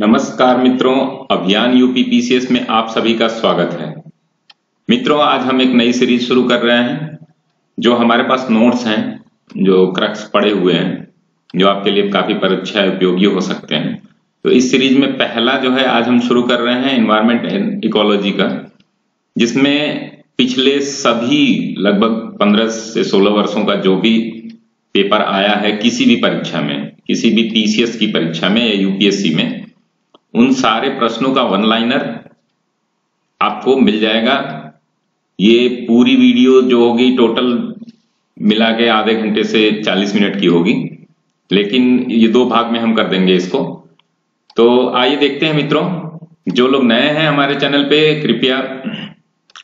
नमस्कार मित्रों, अभियान यूपी पीसीएस में आप सभी का स्वागत है। मित्रों, आज हम एक नई सीरीज़ शुरू कर रहे हैं, जो हमारे पास नोट्स हैं, जो क्रक्स पड़े हुए हैं, जो आपके लिए काफ़ी परीक्षा उपयोगी हो सकते हैं। तो इस सीरीज़ में पहला जो है, आज हम शुरू कर रहे हैं इन्वायरमेंट एंड इकोलॉजी का, जिसमें पिछले सभी लगभग 15 से 16 वर्षों का जो भी पेपर आया है, किसी भी परीक्षा में, किसी भी पीसीएस की परीक्षा में या यूपीएससी में उन सारे प्रश्नों का वन लाइनर आपको मिल जाएगा। ये पूरी वीडियो जो होगी टोटल मिला के आधे घंटे से 40 मिनट की होगी। लेकिन ये दो भाग में हम कर देंगे इसको। तो आइए देखते हैं मित्रों, जो लोग नए हैं हमारे चैनल पे, कृपया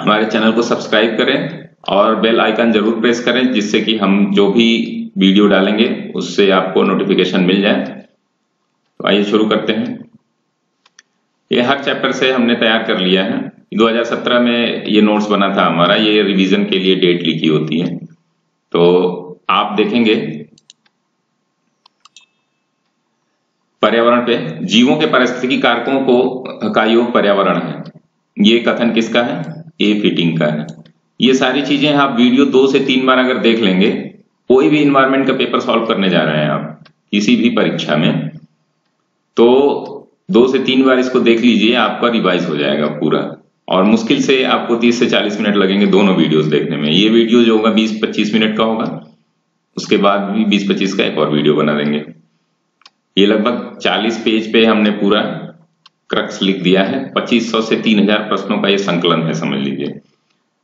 हमारे चैनल को सब्सक्राइब करें और बेल आइकन ज़रूर प्रेस करें, जिससे कि हम जो भी वीडियो डालेंगे, उससे आपको नोटिफिकेशन मिल जाए। तो आइए शुरू करते हैं। ये हर चैप्टर से हमने तैयार कर लिया है। 2017 में ये नोट्स बना था हमारा, ये रिवीजन के लिए डेट लिखी होती है। तो आप देखेंगे, पर्यावरण पे, जीवों के पारिस्थितिकी कारकों को, का योग पर्यावरण है। ये कथन किसका है? ए फिटिंग का है। ये सारी चीज़ें आप वीडियो दो से तीन बार अगर देख लेंगे, कोई भी इन्वायरमेंट का पेपर सॉल्व करने जा रहे हैं आप, किसी भी परीक्षा में तो दो से तीन बार इसको देख लीजिए, आपका रिवाइज हो जाएगा पूरा। और मुश्किल से आपको 30 से 40 मिनट लगेंगे दोनों वीडियोस देखने में। ये वीडियो जो होगा 20-25 मिनट का होगा। उसके बाद भी 20-25 का एक और वीडियो बना देंगे। ये लगभग 40 पेज पे हमने पूरा क्रक्स लिख दिया है। 2500 से 3000 प्रश्नों का ये संकलन है, समझ लीजिए।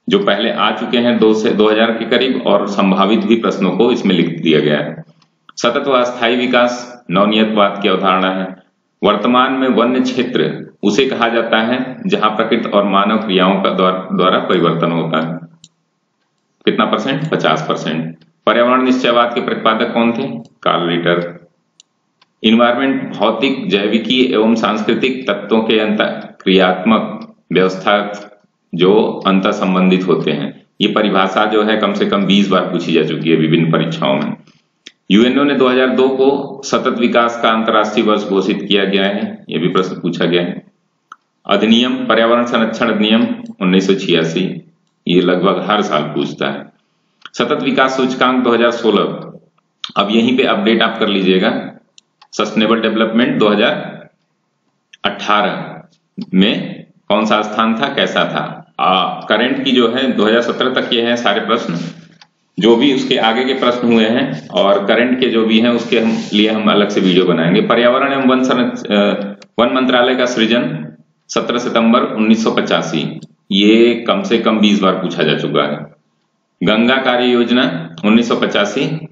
जो पहले आ चुके हैं दो से 2000 के करीब, और संभावित भी प्रश्नों को इसमें लिख दिया गया है। सतत व अस्थायी विकास, नवनियतवाद की अवधारणा है। वर्तमान में वन्य क्षेत्र उसे कहा जाता है, जहाँ प्रकृति और मानव क्रियाओं का द्वारा परिवर्तन होता है। कितना परसेंट पचास परसेंट पर्यावरण निश्चयवाद के प्रतिपादक कौन थे? कार्ल रिटर इन्वायरमेंट भौतिक, जैविकीय एवं सांस्कृतिक तत्वों के अंत, क्रियात्मक व्यवस्था जो अंत संबंधित होते हैं। ये परिभाषा जो है, कम से कम 20 बार पूछी जा चुकी है विभिन्न परीक्षाओं में। यूएनओ ने 2002 को सतत विकास का अंतर्राष्ट्रीय वर्ष घोषित किया गया है, यह भी प्रश्न पूछा गया है। अधिनियम, पर्यावरण संरक्षण अधिनियम, उन्नीस ये लगभग हर साल पूछता है। सतत विकास सूचकांक 2016 अब यहीं पे अपडेट आप कर लीजिएगा। सस्टेनेबल डेवलपमेंट 2018 में कौन सा स्थान था, कैसा था? करंट की जो है 2017 तक ये है सारे प्रश्न। जो भी उसके आगे के प्रश्न हुए हैं और करंट के जो भी हैं, उसके हम, लिए हम अलग से वीडियो बनाएँगे। पर्यावरण एवं वन वन मंत्रालय का सृजन 17 सितंबर उन्नीस ये कम से कम 20 बार पूछा जा चुका है। गंगा कार्य योजना उन्नीस सौ पचासी।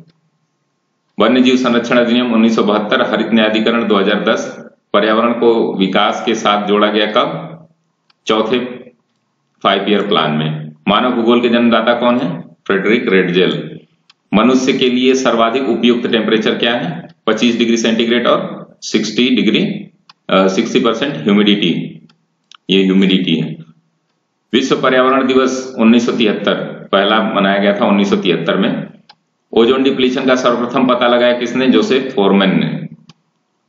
वन्य जीव संरक्षण अधिनियम उन्नीस सौ बहत्तर, हरित न्यायाधिकरण 2010 पर्यावरण को विकास के साथ जोड़ा गया कब? चौथे फाइव ईयर प्लान में। मानव भूगोल के जन्मदाता कौन है? फ्रेडरिक रेडजेल मनुष्य के लिए सर्वाधिक उपयुक्त टेम्परेचर क्या है? 25 डिग्री सेंटीग्रेड और 60 डिग्री सिक्सटी परसेंट ह्यूमिडिटी ये ह्यूमिडिटी है। विश्व पर्यावरण दिवस 1973 पहला मनाया गया था 1973 में। ओजोन डिप्लीशन का सर्वप्रथम पता लगाया किसने? जोसेफ फोरमैन ने।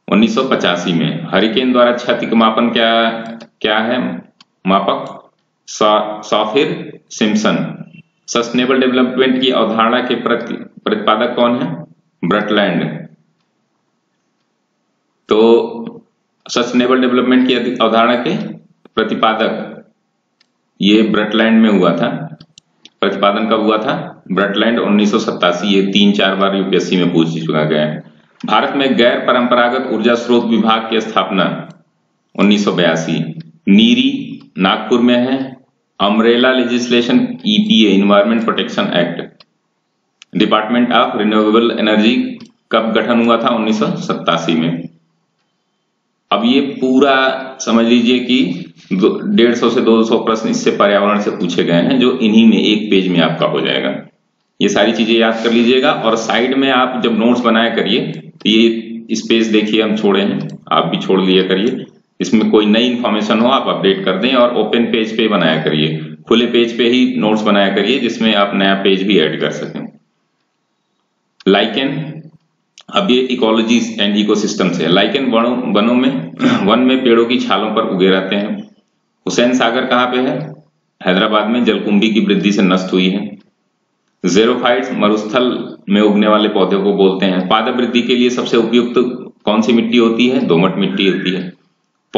1985 में। हरिकेन द्वारा क्षति का मापन क्या क्या है? मापक सॉफिर सिम्सन सस्टेनेबल डेवलपमेंट की अवधारणा के प्रतिपादक कौन है? ब्रटलैंड तो सस्टेनेबल डेवलपमेंट की अवधारणा के प्रतिपादक, ये ब्रटलैंड में हुआ था। प्रतिपादन कब हुआ था? ब्रटलैंड उन्नीस ये तीन चार बार यूपीएससी में पूछ चुका गया है। भारत में गैर परंपरागत ऊर्जा स्रोत विभाग की स्थापना उन्नीस सौ बयासी। नीरी नागपुर में है umbrella legislation EPA environment protection act department of renewable energy कब गठन हुआ था? उन्नीस सौ सतासी में। अब ये पूरा समझ लीजिए कि डेढ़ सौ से दो सौ प्रश्न इससे पर्यावरण से पूछे गए हैं, जो इन्हीं में एक पेज में आपका हो जाएगा। ये सारी चीज़ें याद कर लीजिएगा और साइड में आप जब नोट्स बनाया करिए तो ये स्पेस देखिए, हम छोड़े हैं, आप भी छोड़ लिया करिए। इसमें कोई नई इंफॉर्मेशन हो, आप अपडेट कर दें और ओपन पेज पे बनाया करिए। खुले पेज पे ही नोट्स बनाया करिए, जिसमें आप नया पेज भी ऐड कर सकें। लाइकेन अब ये इकोलॉजी एंड इकोसिस्टम से लाइकेन वनों वनों में, वन में पेड़ों की छालों पर उगे रहते हैं। हुसैन सागर कहाँ पे है? हैदराबाद में, जलकुंभी की वृद्धि से नष्ट हुई है। जेरोफाइट्स मरुस्थल में उगने वाले पौधे को बोलते हैं। पादप वृद्धि के लिए सबसे उपयुक्त कौन सी मिट्टी होती है? दोमट मिट्टी होती है।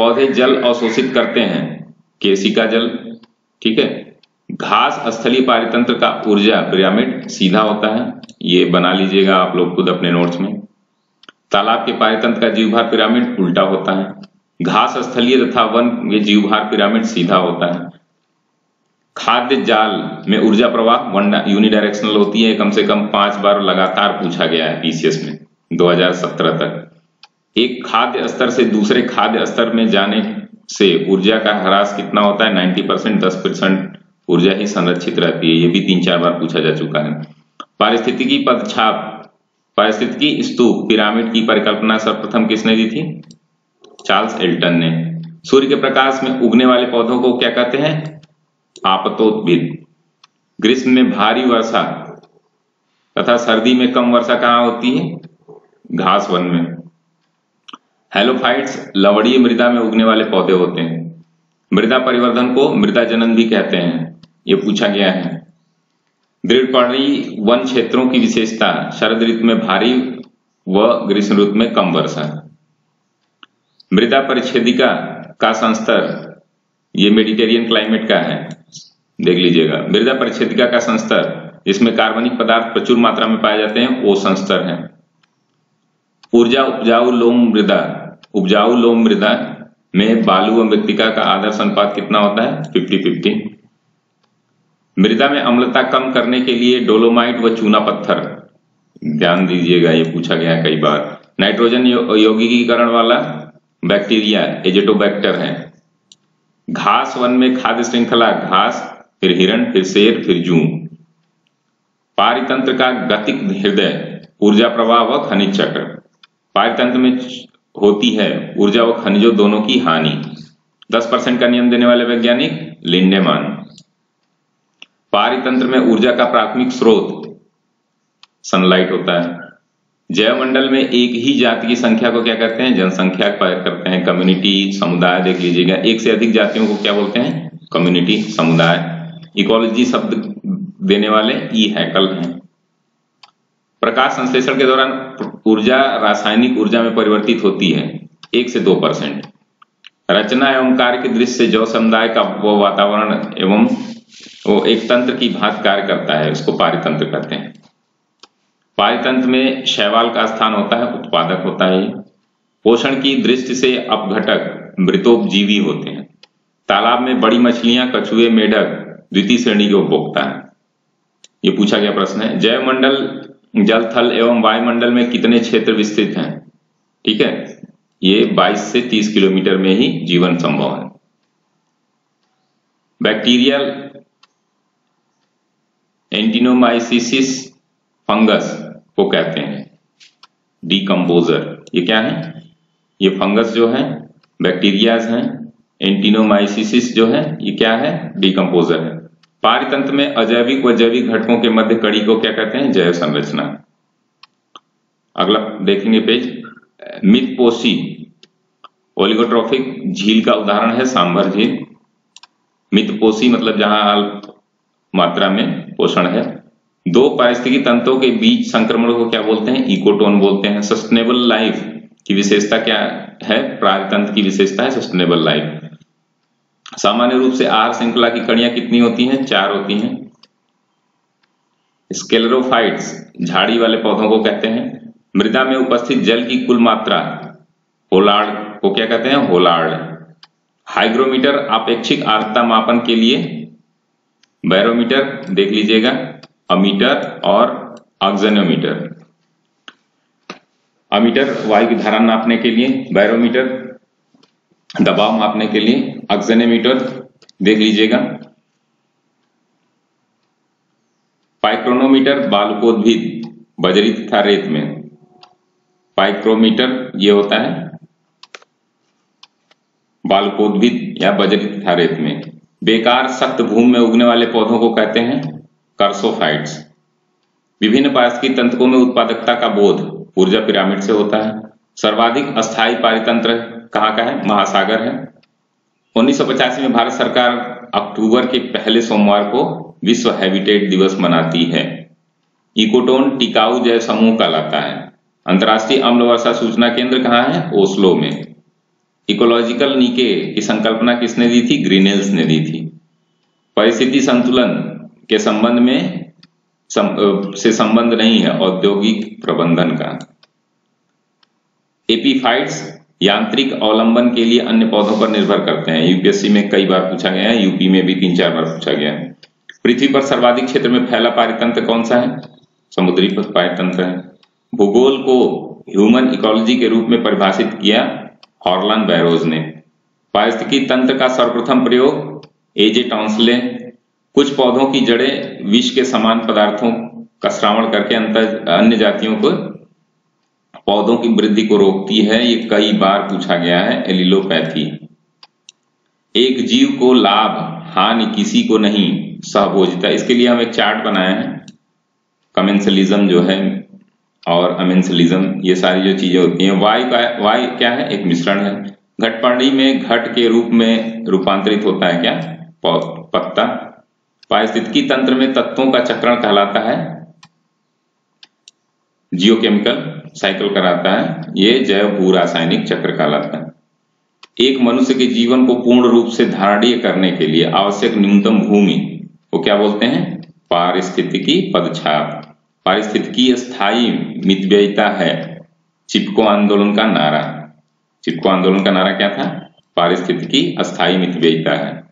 पौधे जल अवशोषित करते हैं केसिका जल, ठीक है? घास स्थलीय पारितंत्र का ऊर्जा पिरामिड सीधा होता है, ये बना लीजिएगा आप लोग खुद अपने नोट्स में। तालाब के पारितंत्र का जीवभार पिरामिड उल्टा होता है। घास स्थलीय तथा वन जीवभार पिरामिड सीधा होता है। खाद्य जाल में ऊर्जा प्रवाह वन यूनिडायरेक्शनल होती है, कम से कम पाँच बार लगातार पूछा गया है पीसीएस में 2017 तक। एक खाद्य स्तर से दूसरे खाद्य स्तर में जाने से ऊर्जा का ह्रास कितना होता है? 90 परसेंट, दस परसेंट ऊर्जा ही संरक्षित रहती है। ये भी तीन चार बार पूछा जा चुका है। पारिस्थितिकी पदछाप पारिस्थितिकी स्तूप। पिरामिड की परिकल्पना सर्वप्रथम किसने दी थी? चार्ल्स एल्टन ने। सूर्य के प्रकाश में उगने वाले पौधों को क्या कहते हैं? आपतोद्भिद। ग्रीष्म में भारी वर्षा तथा सर्दी में कम वर्षा कहाँ होती है? घास वन में। हेलोफाइट्स लवड़ीय मृदा में उगने वाले पौधे होते हैं। मृदा परिवर्धन को मृदा जनन भी कहते हैं। ये पूछा गया है। दृढ़ पड़ी वन क्षेत्रों की विशेषता शरद ऋतु में भारी व ग्रीष्म ऋतु में कम वर्षा। मृदा परिच्छेदिका का संस्तर, ये मेडिटेरियन क्लाइमेट का है। देख लीजिएगा। मृदा परिच्छेदिका का संस्तर जिसमें कार्बनिक पदार्थ प्रचुर मात्रा में पाए जाते हैं, वो संस्तर है। ऊर्जा उपजाऊ लोम मृदा उपजाऊ लोम मृदा में बालू व मृतिका का आदर्श अनुपात कितना होता है? फिफ्टी फिफ्टी मृदा में अम्लता कम करने के लिए डोलोमाइट व चूना पत्थर। ध्यान दीजिएगा, ये पूछा गया है कई बार। नाइट्रोजन यौगिकीकरण वाला बैक्टीरिया, एजेटोबैक्टर है। घास वन में खाद्य श्रृंखला, घास, फिर हिरण, फिर शेर, फिर जू। पारितंत्र का गतिक हृदय, ऊर्जा प्रवाह व खनिज चक्र। पारितंत्र में होती है ऊर्जा व खनिजों दोनों की हानि। 10 परसेंट का नियम देने वाले वैज्ञानिक लिंडेमान। पारितंत्र में ऊर्जा का प्राथमिक स्रोत सनलाइट होता है। जैवमंडल में एक ही जाति की संख्या को क्या करते हैं? जनसंख्या करते हैं। कम्युनिटी समुदाय, देख लीजिएगा। एक से अधिक जातियों को क्या बोलते हैं? कम्युनिटी समुदाय। इकोलॉजी शब्द देने वाले ई हैकल हैं। प्रकाश संश्लेषण के दौरान ऊर्जा, रासायनिक ऊर्जा में परिवर्तित होती है, एक से दो परसेंट। रचना एवं कार्य की दृष्टि से जौ समुदाय का वो वातावरण एवं वो एक तंत्र की भांति कार्य करता है, उसको पारितंत्र कहते हैं। पारितंत्र में शैवाल का स्थान होता है, उत्पादक होता है। पोषण की दृष्टि से अपघटक मृतोपजीवी होते हैं। तालाब में बड़ी मछलियाँ, कछुए, मेढक, द्वितीय श्रेणी के उपभोक्ता है। ये पूछा गया प्रश्न है। जैव मंडल जल, थल एवं वायुमंडल में कितने क्षेत्र विस्तृत हैं? ठीक है? ये 22 से 30 किलोमीटर में ही जीवन संभव है। बैक्टीरियल एंटिनोमाइसिस फंगस को कहते हैं। डीकम्पोजर। ये क्या है? ये फंगस जो है, बैक्टीरियाज हैं। एंटिनोमाइसिस जो है, ये क्या है? डीकम्पोजर है। पारितंत्र में अजैविक व जैविक घटकों के मध्य कड़ी को क्या कहते हैं? जैव संरचना। अगला देखेंगे पेज। मिथपोसी, ओलिगोट्रॉफिक झील का उदाहरण है, सांभर झील। मिथपोसी मतलब जहाँ अल्प मात्रा में पोषण है। दो पारिस्थितिकी तंत्रों के बीच संक्रमण को क्या बोलते हैं? इकोटोन बोलते हैं। सस्टेनेबल लाइफ की विशेषता क्या है? प्राणतंत्र की विशेषता है सस्टेनेबल लाइफ। सामान्य रूप से आहार श्रृंखला की कड़ियाँ कितनी होती हैं? चार होती हैं। स्केलरोफाइट्स झाड़ी वाले पौधों को कहते हैं। मृदा में उपस्थित जल की कुल मात्रा होलार्ड को क्या कहते हैं? होलार्ड। हाइग्रोमीटर अपेक्षिक आर्द्रता मापन के लिए। बैरोमीटर, देख लीजिएगा, अमीटर और ऑक्जेनोमीटर अमीटर वायु की धारा नापने के लिए बैरोमीटर दबाव मापने के लिए ऑक्सीनेमीटर देख लीजिएगा। पाइक्रोनोमीटर बालकोद्भिद बजरी तथा रेत में। पाइक्रोमीटर ये होता है बालकोद्भिद या बजरी तथा रेत में। बेकार सख्त भूमि में उगने वाले पौधों को कहते हैं कर्सोफाइट्स। विभिन्न पारिस्थितिक तंत्रों में उत्पादकता का बोध ऊर्जा पिरामिड से होता है। सर्वाधिक अस्थायी पारितंत्र कहाँ का है? महासागर है। उन्नीस में भारत सरकार अक्टूबर के पहले सोमवार को विश्व हैबिटेट दिवस मनाती है। इकोटोन टिकाऊ जय समूह कहलाता है। अंतर्राष्ट्रीय अम्ल वर्षा सूचना केंद्र कहाँ है? ओस्लो में। इकोलॉजिकल नीके की संकल्पना किसने दी थी? ग्रीनेल्स ने दी थी। परिस्थिति संतुलन के संबंध में सम, से संबंध नहीं है औद्योगिक प्रबंधन का। एपीफाइट्स यांत्रिक अवलंबन के लिए अन्य पौधों पर निर्भर करते हैं। यूपीएससी में कई बार पूछा गया है, यूपी में भी तीन चार बार पूछा गया है। पृथ्वी पर सर्वाधिक क्षेत्र में फैला पारितंत्र कौन सा है? समुद्री पारितंत्र है। भूगोल को ह्यूमन इकोलॉजी के रूप में परिभाषित किया हॉर्लन बैरोज ने। पारिस्थितिकी तंत्र का सर्वप्रथम प्रयोग एजे टॉन्सले, कुछ पौधों की जड़ें विष के समान पदार्थों का श्रावण करके अन्य जातियों को पौधों की वृद्धि को रोकती है, ये कई बार पूछा गया है एलिलोपैथी एक जीव को लाभ, हानि किसी को नहीं, सहभोजिता। इसके लिए हम एक चार्ट बनाया हैं। कमेंसलिज्म जो है और अमेंसलिज्म, ये सारी जो चीज़ें होती हैं, वाई का, वाई क्या है? एक मिश्रण है। घटपर्णी में घट के रूप में रूपांतरित होता है क्या? पत्ता। पारिस्थितिकी तंत्र में तत्वों का चक्रण कहलाता है। जियोकेमिकल साइकिल कराता है, ये जैव भू रासायनिक चक्र कहलाता है। एक मनुष्य के जीवन को पूर्ण रूप से धारणीय करने के लिए आवश्यक न्यूनतम भूमि, वो क्या बोलते हैं? पारिस्थितिकी पदछाप। पारिस्थितिकी स्थायी मितव्ययिता है। चिपको आंदोलन का नारा। चिपको आंदोलन का नारा क्या था? पारिस्थितिकी अस्थायी मितव्ययिता है।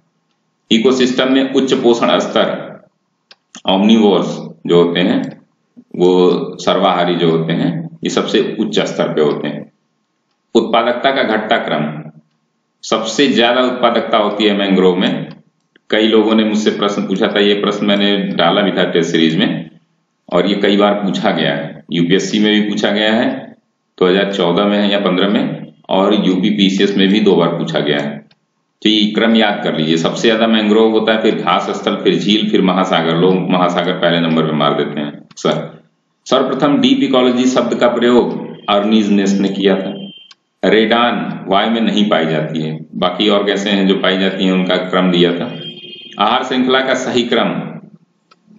इकोसिस्टम में उच्च पोषण स्तर ऑमनिवोर्स जो होते हैं, वो सर्वाहारी जो होते हैं ये सबसे उच्च स्तर पे होते हैं। उत्पादकता का घटता क्रम सबसे ज़्यादा उत्पादकता होती है मैंग्रोव में। कई लोगों ने मुझसे प्रश्न पूछा था, ये प्रश्न मैंने डाला भी था टेस्ट सीरीज़ में, और ये कई बार पूछा गया है। यूपीएससी में भी पूछा गया है 2014 में है या 15 में, और यूपी पीसीएस में भी दो बार पूछा गया है। तो ये क्रम याद कर लीजिए। सबसे ज़्यादा मैंग्रोव होता है, फिर घास स्थल, फिर झील, फिर महासागर। लोग महासागर पहले नंबर पे मार देते हैं, सर। सर्वप्रथम डीप इकोलॉजी शब्द का प्रयोग अर्नीज नेस ने किया था। रेडान वायु में नहीं पाई जाती है। बाकी और कैसे हैं जो पाई जाती हैं, उनका क्रम दिया था। आहार श्रृंखला का सही क्रम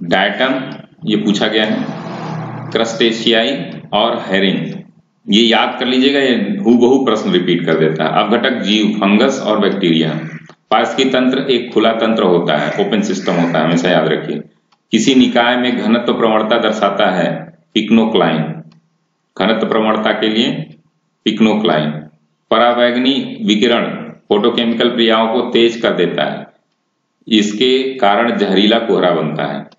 डायटम, ये पूछा गया है। क्रस्टेशियाई और हेरिंग। ये याद कर लीजिएगा, ये बहु प्रश्न रिपीट कर देता है। अपघटक जीव, फंगस और बैक्टीरिया। पारिस्थितिक तंत्र एक खुला तंत्र होता है, ओपन सिस्टम होता है, हमेशा याद रखिए। किसी निकाय में घनत्व प्रवणता दर्शाता है पिक्नोक्लाइन। घनत्व प्रवणता के लिए पिक्नोक्लाइन। परावैग्नि विकिरण फोटोकेमिकल क्रियाओं को तेज कर देता है। इसके कारण जहरीला कोहरा बनता है।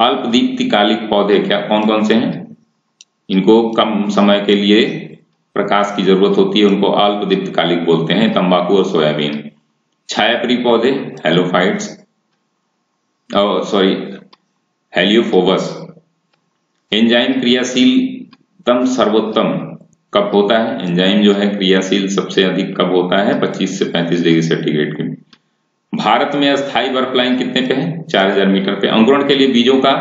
अल्प दीप्तिकालिक पौधे क्या कौन कौन से हैं? इनको कम समय के लिए प्रकाश की ज़रूरत होती है, उनको अल्प दीप्तिकालिक बोलते हैं, तंबाकू और सोयाबीन। छायाप्री पौधे, हेलोफाइट्स सॉरी, हेलियोफोबस। एंजाइम क्रियाशीलतम सर्वोत्तम कब होता है? एंजाइम जो है क्रियाशील सबसे अधिक कब होता है? 25 से 35 डिग्री सेंटीग्रेड के। भारत में अस्थायी बर्फ़ लाइन कितने पे है? 4000 मीटर पे। अंकुरण के लिए बीजों का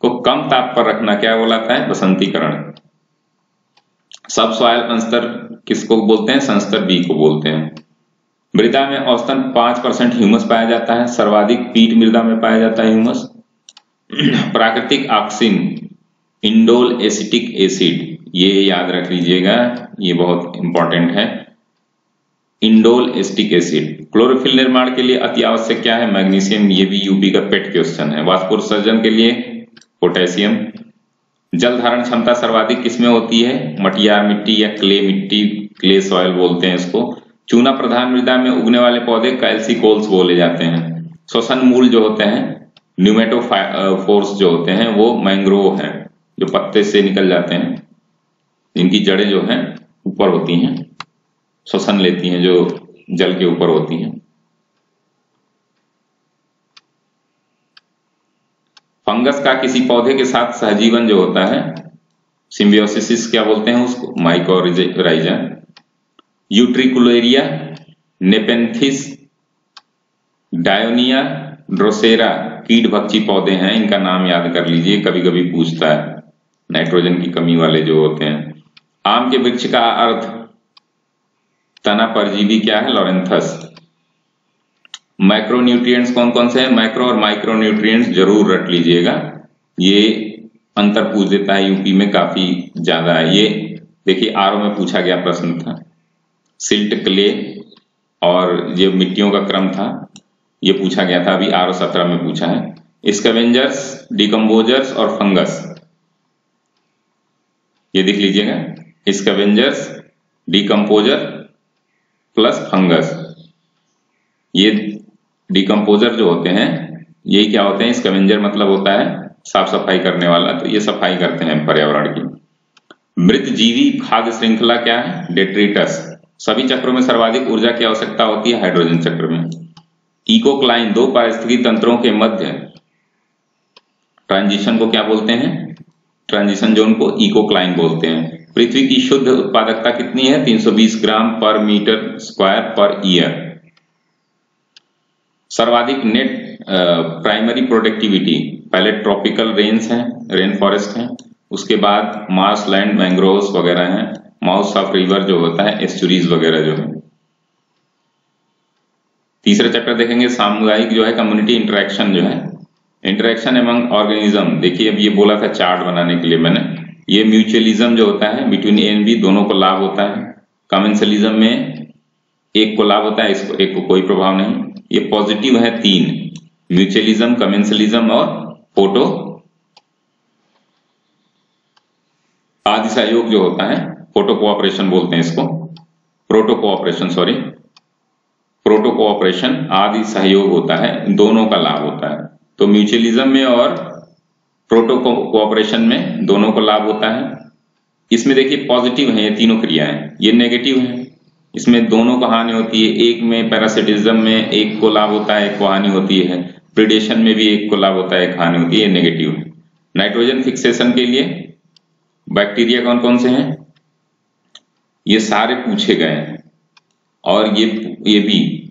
को कम ताप पर रखना क्या बोलाता है? बसंतीकरण। सब सॉयल अंस्तर किसको बोलते हैं? संस्तर बी को बोलते हैं। मृदा में औसतन पाँच परसेंट ह्यूमस पाया जाता है। सर्वाधिक पीट मृदा में पाया जाता है ह्यूमस। प्राकृतिक ऑक्सीन इंडोल एसिटिक एसिड ये याद रख लीजिएगा, ये बहुत इंपॉर्टेंट है। इंडोल एसिटिक एसिड क्लोरोफिल निर्माण के लिए अति आवश्यक क्या है? मैग्नीशियम ये भी यूपी का पेट क्वेश्चन है। वाष्पोत्सर्जन के लिए पोटेशियम जल धारण क्षमता सर्वाधिक किसमें होती है? मटियार मिट्टी या क्ले मिट्टी, क्ले सॉयल बोलते हैं इसको। चूना प्रधान मृदा में उगने वाले पौधे कैल्सिकोल्स बोले जाते हैं। श्वसन मूल जो होते हैं न्यूमेटो फोर्स जो होते हैं, वो मैंग्रोव है। जो पत्ते से निकल जाते हैं, इनकी जड़ें जो हैं, ऊपर होती हैं, श्वसन लेती हैं, जो जल के ऊपर होती हैं। फंगस का किसी पौधे के साथ सहजीवन जो होता है, सिम्बियोसिस क्या बोलते हैं उसको? Mycorrhiza Utricularia Nepenthes Dionaea Drosera कीट भक्षी पौधे हैं, इनका नाम याद कर लीजिए कभी कभी पूछता है। नाइट्रोजन की कमी वाले जो होते हैं। आम के वृक्ष का अर्थ, तना परजीवी क्या है? लॉरेंथस। माइक्रोन्यूट्रिएंट्स कौन कौन से हैं? माइक्रो और माइक्रोन्यूट्रिएंट्स ज़रूर रट लीजिएगा। ये अंतर पूछ देता है यूपी में, काफ़ी ज़्यादा है। ये, देखिए, आर में पूछा गया प्रश्न था। सिल्ट क्ले और ये मिट्टियों का क्रम था। ये पूछा गया था, अभी आर सत्रह में पूछा है। स्कवेंजर्स डिकम्बोजर्स और फंगस। ये देख लीजिएगा। स्कवेंजर्स डिकम्पोजर प्लस फंगस ये डिकम्पोजर जो होते हैं, यही क्या होते हैं? स्कवेंजर मतलब होता है साफ़ सफ़ाई करने वाला। तो ये सफ़ाई करते हैं पर्यावरण की। मृत जीवी खाद्य श्रृंखला क्या है? डेट्रीटस सभी चक्रों में सर्वाधिक ऊर्जा की आवश्यकता होती है हाइड्रोजन चक्र में। इकोक्लाइन दो पारिस्थितिकी तंत्रों के मध्य। ट्रांजिशन को क्या बोलते हैं? ट्रांजिशन जोन को इकोक्लाइन बोलते हैं। पृथ्वी की शुद्ध उत्पादकता कितनी है? 320 ग्राम पर मीटर स्क्वायर पर ईयर। सर्वाधिक नेट प्राइमरी प्रोडक्टिविटी पहले ट्रॉपिकल रेन्स है रेन फॉरेस्ट है। उसके बाद मार्स लैंड मैंग्रोव वगैरह हैं। माउस ऑफ़ रिवर जो होता है एस्टुरीज वगैरह जो है। तीसरा चैप्टर देखेंगे, सामुदायिक जो है कम्युनिटी इंटरेक्शन जो है। इंटरेक्शन एमंग ऑर्गेनिज्म देखिए, अब ये बोला था चार्ट बनाने के लिए मैंने। ये म्यूचुअलिज्म जो होता है बिटवीन ए एंड बी दोनों को लाभ होता है। कमेंसलिज्म में एक को लाभ होता है, इसको, एक को कोई प्रभाव नहीं। ये पॉजिटिव है तीन। म्यूचुअलिज्म कमेंसलिज्म और फ़ोटो आदि सहयोग जो होता है फ़ोटो कोऑपरेशन बोलते हैं इसको। Proto cooperation sorry proto cooperation आदि सहयोग होता है, दोनों का लाभ होता है। तो म्यूचुअलिज्म में और प्रोटो कोऑपरेशन में दोनों को लाभ होता है। इसमें देखिए पॉजिटिव है, ये तीनों क्रियाएँ। ये नेगेटिव है। इसमें दोनों को हानि होती है। एक में पैरासिटिज्म में एक को लाभ होता है, एक को हानि होती है। प्रिडेशन में भी एक को लाभ होता है, एक हानि होती है नेगेटिव है। नाइट्रोजन फिक्सेशन के लिए बैक्टीरिया कौन कौन से हैं? ये सारे पूछे गए हैं। और ये ये भी।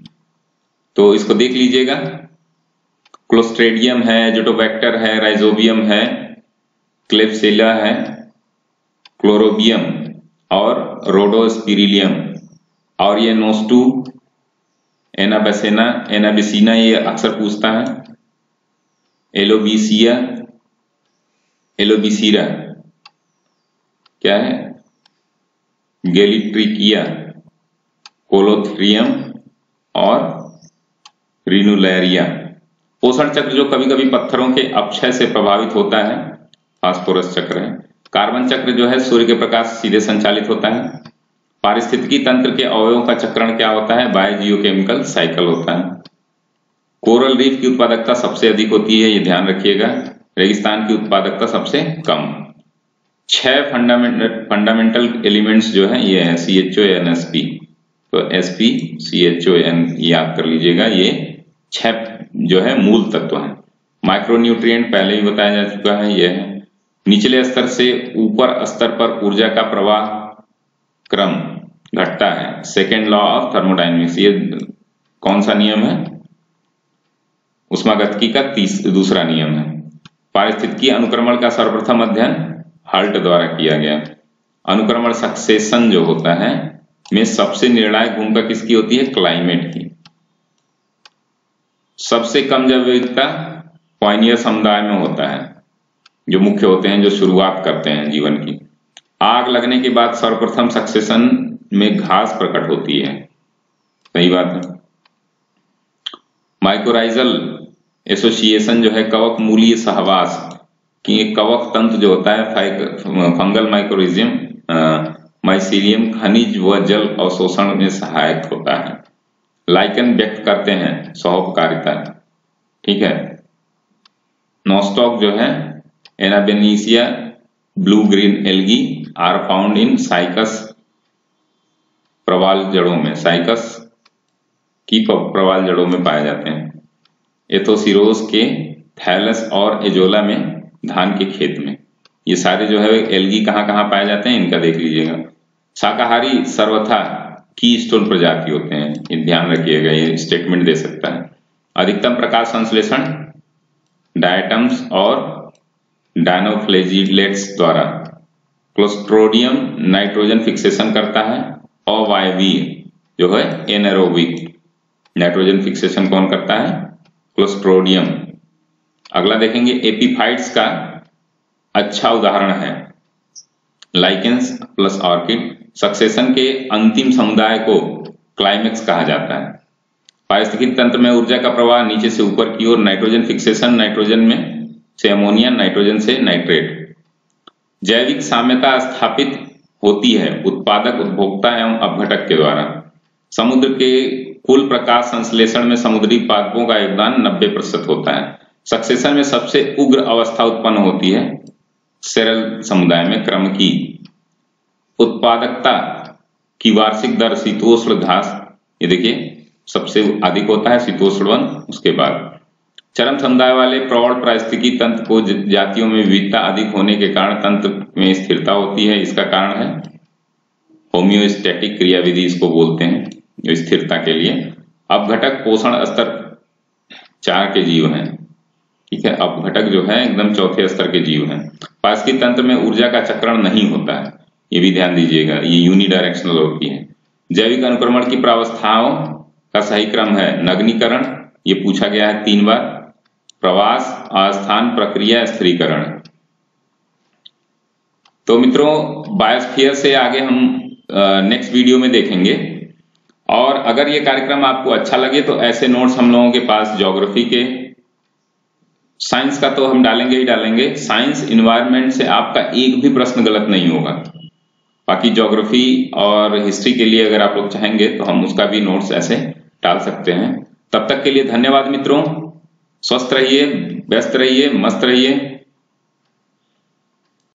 तो इसको देख लीजिएगा। क्लोस्ट्रेडियम है जोटोबैक्टर है राइजोबियम है क्लेप्सिला है क्लोरोबियम और रोडोस्पिरिलियम और ये नोस्टू एनाबेसेना एनाबिसिना ये अक्सर पूछता है। एलोबीसिया एलोबिसीरा क्या है? गेलिट्रिकिया कोलोथ्रियम और रिनुलैरिया पोषण चक्र जो कभी कभी पत्थरों के अपक्षय से प्रभावित होता है फास्फोरस चक्र है, कार्बन चक्र जो है सूर्य के प्रकाश सीधे संचालित होता है। पारिस्थितिकी तंत्र के अवयवों का चक्रण क्या होता है? बायोजियोकेमिकल साइकिल होता है। कोरल रीफ की उत्पादकता सबसे अधिक होती है, ये ध्यान रखिएगा। रेगिस्तान की उत्पादकता सबसे कम। छह फंडामेंटल फंडामेंटल एलिमेंट्स जो है, ये है C H O N S P तो S P C H O N याद कर लीजिएगा, ये छह जो है, मूल तत्व है। माइक्रोन्यूट्रिएंट पहले ही बताया जा चुका है यह है। निचले स्तर से ऊपर स्तर पर ऊर्जा का प्रवाह क्रम घटता है। सेकेंड लॉ ऑफ़ थर्मोडाइनमिक्स ये कौन सा नियम है? उष्मागतिकी का तीस, दूसरा नियम है। पारिस्थितिकी अनुक्रमण का सर्वप्रथम अध्ययन हल्ट द्वारा किया गया। अनुक्रमण सक्सेशन जो होता है, में सबसे निर्णायक भूमिका किसकी होती है? क्लाइमेट की। सबसे कम जब जैविकता पॉइनियर समुदाय में होता है, जो मुख्य होते हैं, जो शुरुआत करते हैं जीवन की। आग लगने के बाद सर्वप्रथम सक्सेशन में घास प्रकट होती है। सही बात है। माइक्रोराइजल एसोसिएशन जो है, कवक मूलीय सहवास की एक कवक तंत्र जो होता है फंगल माइक्रोरिज्म माइसीलियम खनिज व जल अवशोषण में सहायक होता है। लाइकन व्यक्त करते हैं सौपकारिता। ठीक है? नोस्टॉक जो है, एनाबेनीसिया blue green algae are found in cycas प्रवाल जड़ों में। साइकस की प्रवाल जड़ों में पाए जाते हैं। एथोसिरोस के थैलस और एजोला में, धान के खेत में। ये सारे जो है, एलगी कहाँ कहाँ पाए जाते हैं, इनका देख लीजिएगा। शाकाहारी सर्वथा की स्टोन प्रजाति होते हैं, ये ध्यान रखिएगा, ये स्टेटमेंट दे सकता है। अधिकतम प्रकाश संश्लेषण डायटम्स और डायनोफ्लेजिलेट्स द्वारा। क्लोस्ट्रोडियम नाइट्रोजन फिक्सेशन करता है, अवायवीय, जो है एनएरोबिक नाइट्रोजन फिक्सेशन कौन करता है? क्लोस्ट्रोडियम अगला देखेंगे एपीफाइट्स का अच्छा उदाहरण है। लाइकेंस प्लस ऑर्किड सक्सेशन के अंतिम समुदाय को क्लाइमेक्स कहा जाता है। पारिस्थितिक तंत्र में ऊर्जा का प्रवाह नीचे से ऊपर की ओर नाइट्रोजन फिक्सेशन नाइट्रोजन में से अमोनिया नाइट्रोजन से नाइट्रेट जैविक साम्यता स्थापित होती है उत्पादक, उपभोक्ता एवं अपघटक के द्वारा। समुद्र के कुल प्रकाश संश्लेषण में समुद्री पादपों का योगदान 90 प्रतिशत होता है। सक्सेशन में सबसे उग्र अवस्था उत्पन्न होती है। सेरल समुदाय में क्रम की। उत्पादकता की वार्षिक दर शीतोष्ण घास, ये देखिए, सबसे अधिक होता है शीतोष्ण वन, उसके बाद। चरम समुदाय वाले प्रौढ़ पारिस्थितिकी तंत्र को जातियों में विविधता अधिक होने के कारण तंत्र में स्थिरता होती है, इसका कारण है होम्योस्टैटिक क्रियाविधि इसको बोलते हैं स्थिरता के लिए। अब घटक पोषण स्तर चार के जीव हैं। ठीक है, अब घटक जो है एकदम चौथे स्तर के जीव हैं। पारिस्थितिक तंत्र में ऊर्जा का चक्रण नहीं होता है। ये भी ध्यान दीजिएगा, ये यूनिडायरेक्शनल होती है। जैविक अनुक्रमण की प्रावस्थाओं का सही क्रम है। नग्नीकरण, ये पूछा गया है तीन बार। प्रवास, आस्थान, प्रक्रिया स्थिरीकरण तो मित्रों बायोस्फीयर से आगे हम नेक्स्ट वीडियो में देखेंगे। और अगर ये कार्यक्रम आपको अच्छा लगे तो ऐसे नोट्स हम लोगों के पास ज्योग्राफी के साइंस का तो हम डालेंगे ही डालेंगे। साइंस इन्वायरमेंट से आपका एक भी प्रश्न गलत नहीं होगा। बाकी ज्योग्राफी और हिस्ट्री के लिए अगर आप लोग चाहेंगे तो हम उसका भी नोट्स ऐसे डाल सकते हैं। तब तक के लिए धन्यवाद मित्रों। स्वस्थ रहिए, व्यस्त रहिए, मस्त रहिए।